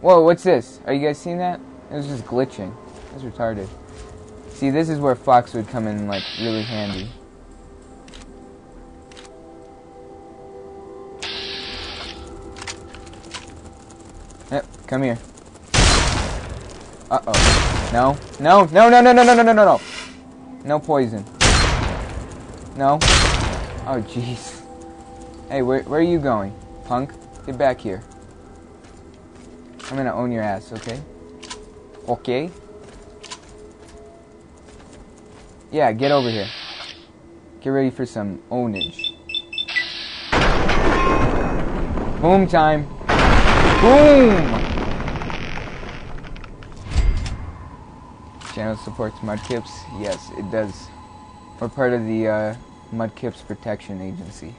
Whoa, what's this? Are you guys seeing that? It was just glitching. That's retarded. See, this is where Fawkes would come in, like, really handy. Yep, come here. Uh-oh. No. No, no, no, no, no, no, no, no, no, no. No poison. No. Oh, jeez. Hey, where, where are you going? Punk, get back here. I'm gonna own your ass, okay? Okay? Yeah, get over here. Get ready for some ownage. Boom time. Boom! Channel supports Mudkips? Yes, it does. We're part of the uh, Mudkips Protection Agency.